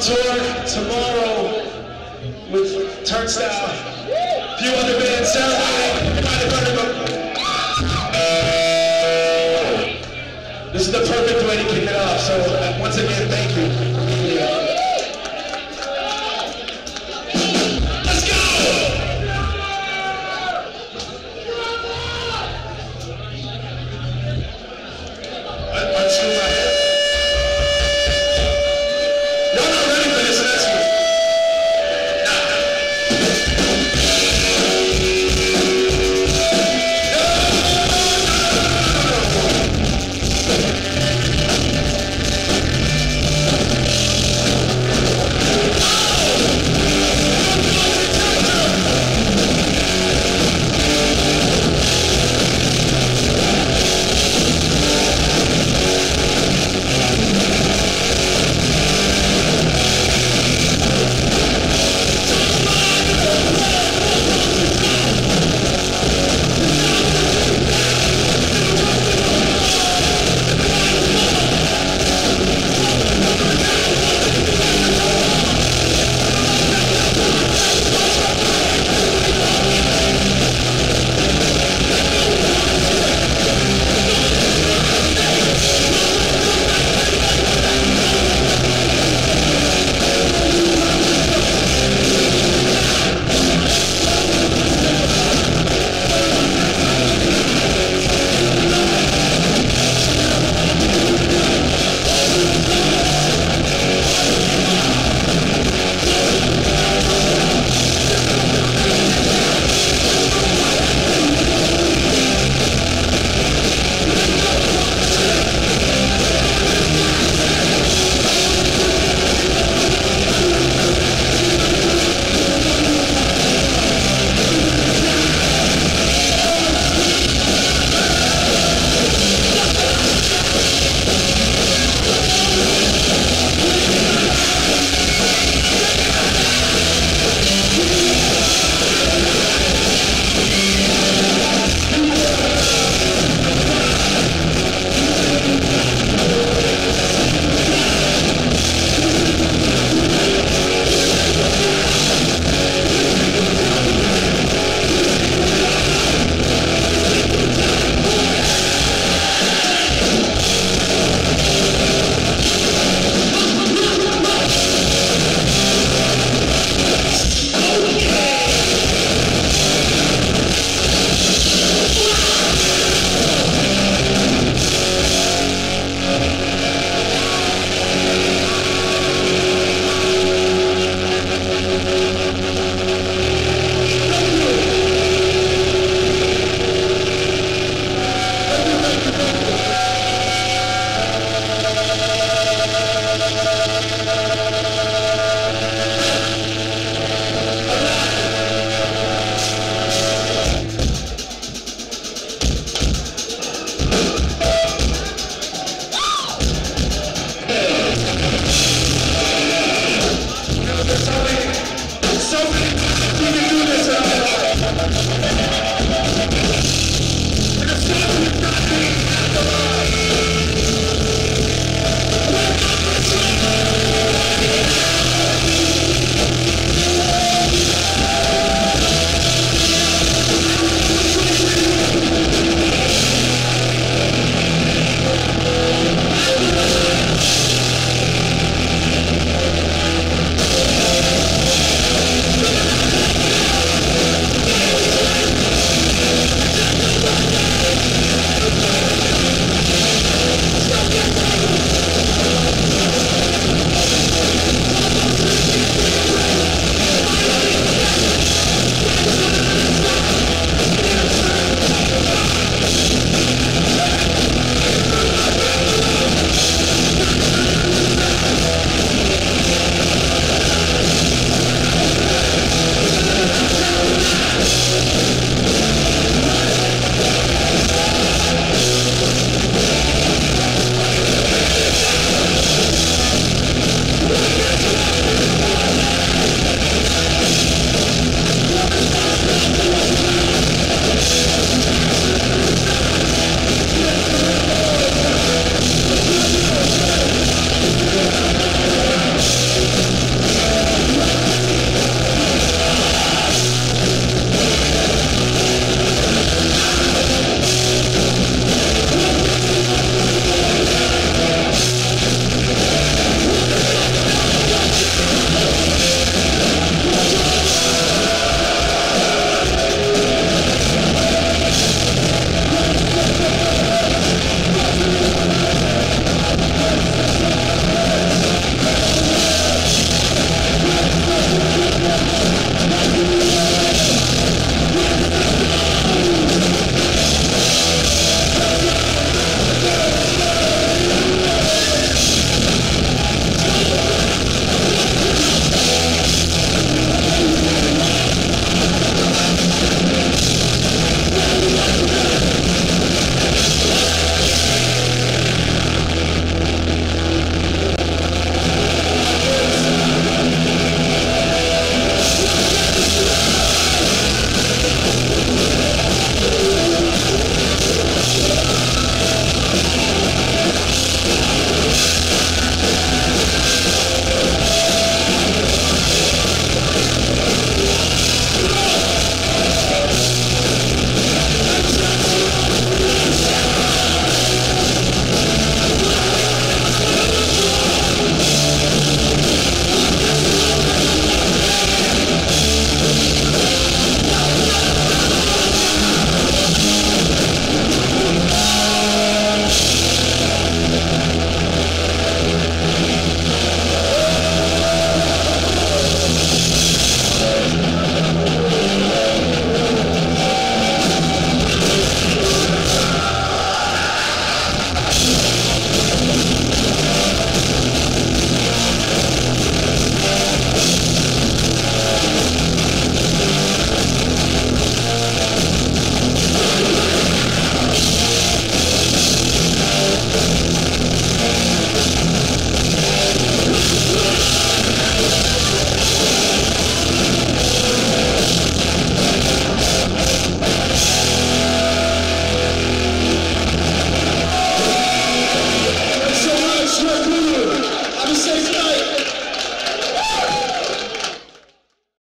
tour tomorrow with Turnstile. A few other bands, Soundwave. This is the perfect way to kick it off, so uh, once again, thank you.